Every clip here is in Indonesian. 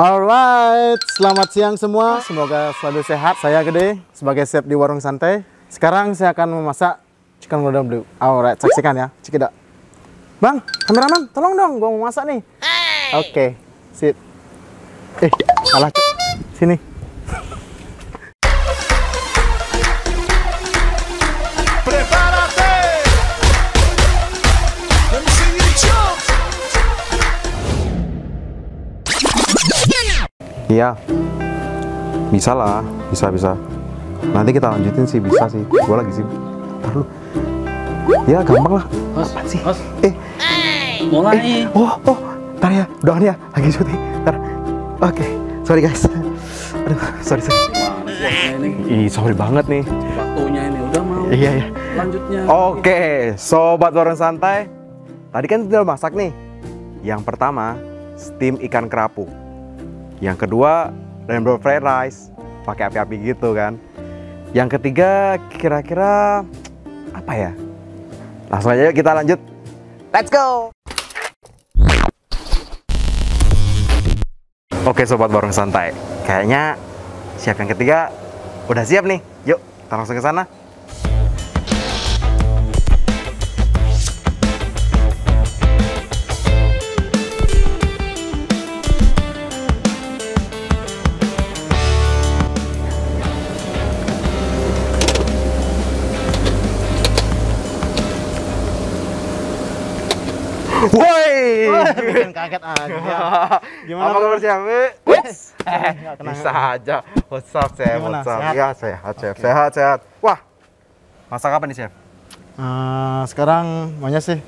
Alright, selamat siang semua. Semoga selalu sehat. Saya Gede sebagai chef di Warung Santai. Sekarang saya akan memasak chicken golden blue. Alright, saksikan ya. Cikidot. Bang, kameraman, tolong dong, gua mau masak nih. Oke, sip. Eh, salah. Sini. Iya. Bisa lah, bisa bisa. Nanti kita lanjutin sih bisa sih. Gua lagi sih. Ntar lu. Ya gampang lah. Bos, Apaan sih? bos, Eh, mulai. oh, oh, ntar ya, udah ya, lagi syuting. Ntar. Oke, sorry guys. Aduh, sorry sorry. Ih, sorry banget nih. Waktunya ini udah mau. Iya iya. Lanjutnya. Oke, sobat warung santai. Tadi kan udah masak nih. Yang pertama, steam ikan kerapu. Yang kedua, rainbow fried rice. Pakai api-api gitu kan. Yang ketiga, kira-kira apa ya? Langsung aja kita lanjut. Let's go. Oke sobat warung santai, kayaknya chef yang ketiga udah siap nih. Yuk, kita langsung ke sana. Woi. Bikin kaget aja. Gimana, Apa kabar Chef? Wes. Kena. Bisa aja. What's up, Chef? Gimana, What's up? sehat? Ya, sehat, Chef. Sehat, sehat. Wah. Masak apa nih, Chef? Eh, sekarang maunya sih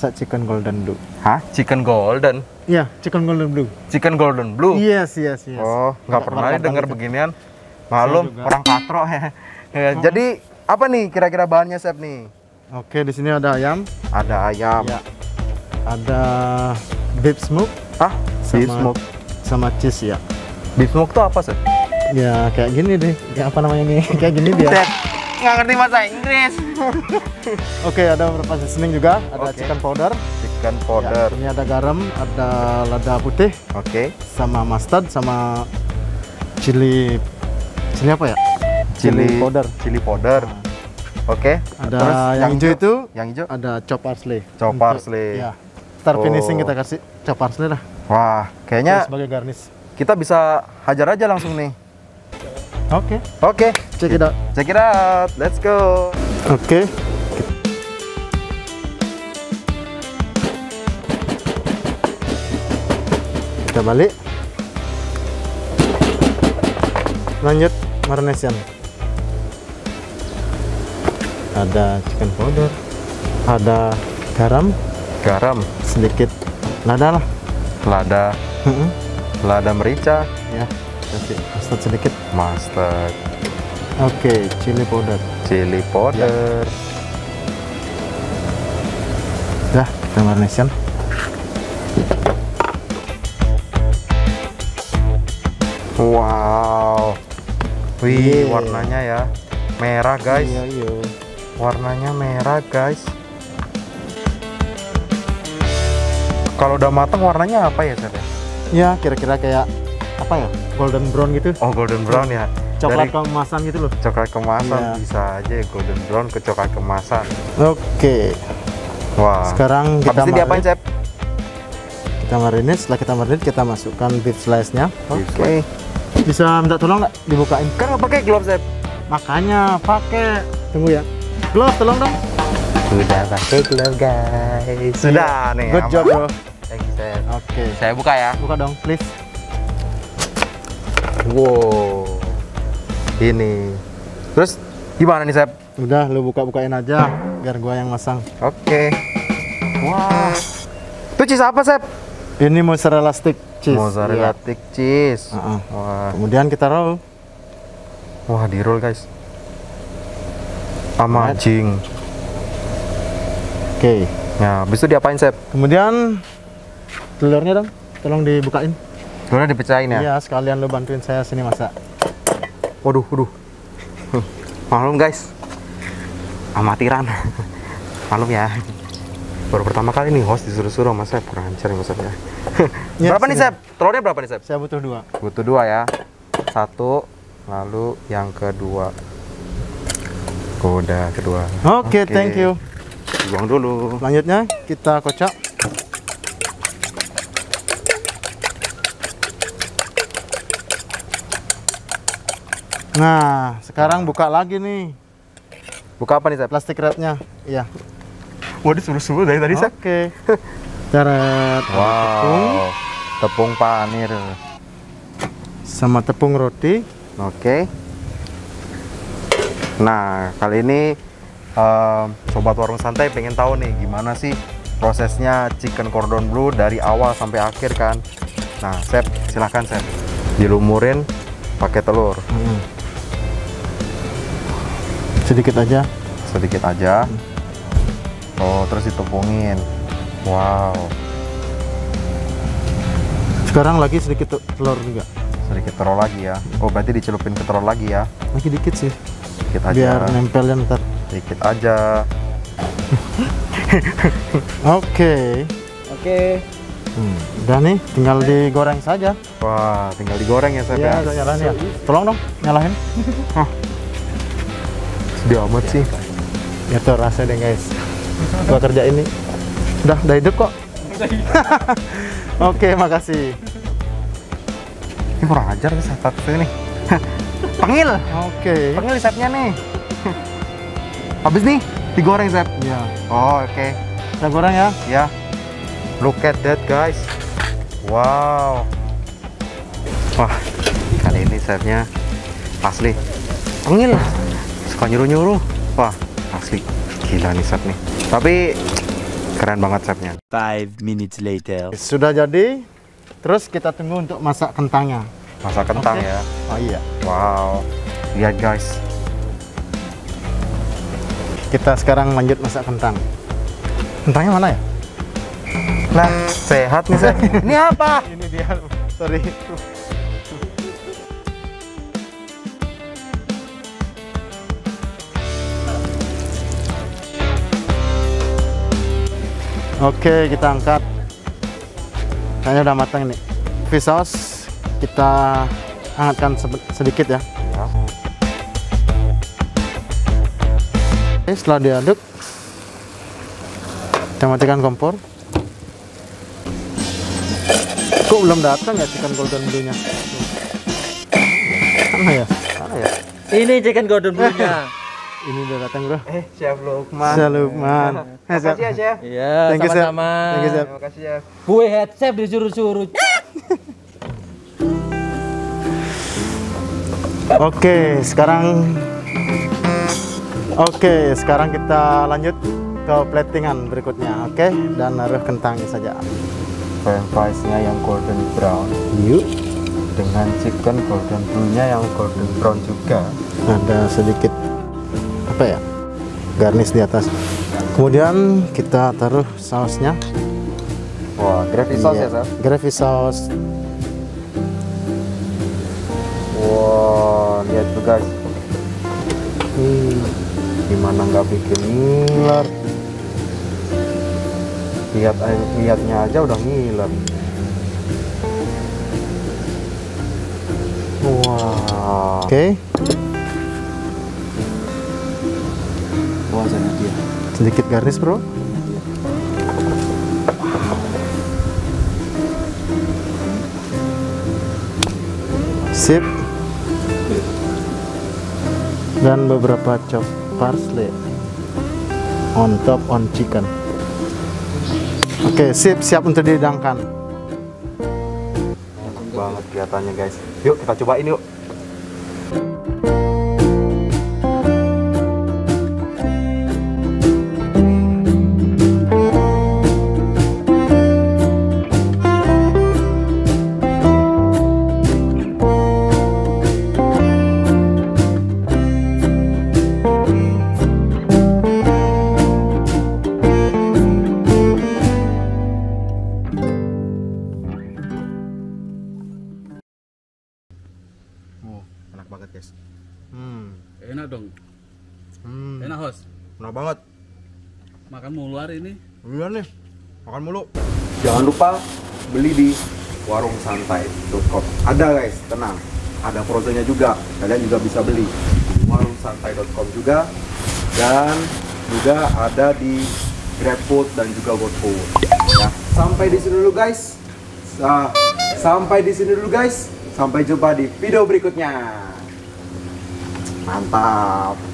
masak chicken golden blue. Hah? Chicken golden. Iya, chicken golden blue. Chicken golden blue. Yes, yes, yes. Oh, nggak pernah itu. beginian. Malum, orang katro ya. Ya, Jadi apa nih kira-kira bahannya, Chef nih? Oke, di sini ada ayam, Ada ayam. Ya. Ada beef smoke? Beef Sama- smoke. sama cheese ya. Beef smoke tuh apa, Chef? Ya kayak gini deh. Kayak apa namanya ini? kayak gini dia. Nggak ngerti bahasa Inggris. Oke, ada beberapa seasoning juga. Ada Oke. chicken powder. Chicken Ya, powder. ini ada garam, ada lada putih, Oke. sama mustard, sama chili. Chili apa ya? Chili powder. Chili powder. Oke. Ada Terus yang, hijau itu Yang hijau? ada chop parsley. Chop parsley. Ya. Ntar finishing Oh. kita kasih chop parsley lah. Wah, kayaknya sebagai garnish. kita bisa hajar aja langsung nih. Oke, Oke, check it out. check it out. Let's go. Oke. Kita balik. Lanjut marination. Ada chicken powder, ada garam, Garam, sedikit lada lah. lada, lada merica, Ya, kasih mustard sedikit. mustard, Oke, chili powder. chili powder. Dah, kita marination. Wow. Wih, Yeah. warnanya ya merah, guys. Iya, iya. Warnanya merah, guys. Kalau udah matang warnanya apa ya, Chef? Ya, kira-kira kayak apa ya? Golden brown gitu. Oh, golden brown ya. Coklat Dari kemasan gitu loh. coklat kemasan Iya. bisa aja ya, golden brown ke coklat kemasan. Oke, Wah. sekarang kita Habis diapain. Chef? Kita marinate, setelah kita marinate kita masukkan beef slice-nya. Oke. Bisa minta tolong nggak dibukain? Kan nggak pakai gloves, Chef? Makanya pakai. Tunggu ya. Glove tolong dong. Sudah pakai glove, guys. Sudah nih. Good aman. job, bro. Oke. Saya buka ya. Buka dong, please. Wow. Ini. Terus gimana nih, Chef? Udah, lu buka-bukain aja biar gua yang masang. Oke. Wah. Itu cheese apa, Chef? Ini mozzarella stick cheese. Mozzarella Iya. stick cheese. Uh-uh. Wah. Kemudian kita roll. Wah, di roll, guys. Amazing. Oke. Ya, habis itu diapain, Chef? Kemudian telurnya dong, tolong dibukain. Telurnya dipecahin ya? Iya, sekalian lu bantuin saya sini masak. Waduh, waduh. Malum guys. Amatiran. Malum ya. Baru pertama kali nih host disuruh-suruh sama Sep, kurang ajar nih Mas Sep ya. Ya, berapa nih sini. Sep? Telurnya berapa nih Sep? Saya butuh dua. Butuh dua ya. Satu, lalu yang kedua. Udah kedua. Oke, thank you. Buang dulu. Selanjutnya kita kocok. Nah, sekarang buka lagi nih Buka apa nih Sep? plastik wrapnya. Iya. Wah disuruh-suruh dari tadi Sep. Oke. Caret. Wow. Tepung panir. Sama tepung roti. Oke. Nah, kali ini em, sobat warung santai pengen tahu nih gimana sih prosesnya chicken cordon bleu dari awal sampai akhir kan. Nah, Sep, silahkan Sep. Dilumurin pakai telur Hmm. Sedikit aja. sedikit aja. Oh, terus ditepungin. Wow, Sekarang lagi sedikit te- telur juga. sedikit telur lagi ya. Oh, berarti dicelupin ke telur lagi ya. Lagi dikit sih. Sedikit aja. Biar nempelnya ntar. Sedikit aja. Oke. Oke. Hmm. Udah nih, tinggal digoreng saja. Wah, tinggal digoreng ya, Sep ya. Iya, nyalain ya. Tolong dong, nyalain. Sedih amat sih. Ya tuh rasa deh guys. Gua kerja ini. Udah, udah hidup kok. Oke, makasih. Ini kurang ajar nih saat ini. Panggil, Oke. panggil Sepnya nih. Habis nih, digoreng Sep. Ya, Oh, oke. kita goreng ya. Ya. Look at that guys. Wow. Wah, kali ini Sepnya asli. Panggil. Suka nyuruh-nyuruh. Wah, asli. Gila nih Sep nih. Tapi keren banget Sepnya. Five minutes later. Sudah jadi. Terus kita tunggu untuk masak kentangnya. Masak kentang Oke. ya. Oh iya. Wow. Lihat guys. Kita sekarang lanjut masak kentang. Kentangnya mana ya? Nah, sehat nih Sep. Ini apa? Ini dia. Sorry. Oke, kita angkat. Kayaknya udah matang nih. Fish sauce kita hangatkan sedikit ya. Ya. Oke, setelah diaduk, kita matikan kompor. Kok belum datang ya chicken golden blue-nya? Mana ya? Mana ya? Ini chicken golden blue-nya. Ini udah datang bro. Eh, Chef Lukman. Chef Lukman. Eh, Chef. Makasih ya, Chef. Iya, Thank you, sama-sama. Thank you, Chef. Terima kasih, Chef. Gue head chef disuruh-suruh. Oke, sekarang Oke, sekarang kita lanjut ke platingan berikutnya, oke? Dan naruh kentangnya saja. French fries-nya yang golden brown Yuk. dengan chicken golden blue-nya yang golden brown juga. Ada sedikit apa ya? Garnish di atas. Kemudian kita taruh sausnya. Wah, gravy sauce Iya, ya, Chef? Gravy sauce. Wah, lihat tuh guys. Hmm, gimana nggak bikin ngiler? Lihat lihatnya aja udah ngiler. Wah. Oke, Puasanya sedikit garnish, Bro. Sip. Dan beberapa chop parsley on top on chicken. Oke, sip, siap untuk dihidangkan. Banget kelihatannya guys. Yuk kita cobain yuk. Banget guys. Hmm. Enak dong. Hmm. Enak host. Enak banget. Makan mulu hari ini. Iya nih. Makan mulu. Jangan lupa beli di warungsantai.com. Ada guys, tenang. Ada frozennya juga. Kalian juga bisa beli di warungsantai.com juga dan juga ada di GrabFood dan juga GoFood. Ya, sampai di sini dulu guys. Sa- sampai di sini dulu guys. Sampai jumpa di video berikutnya. Mantap.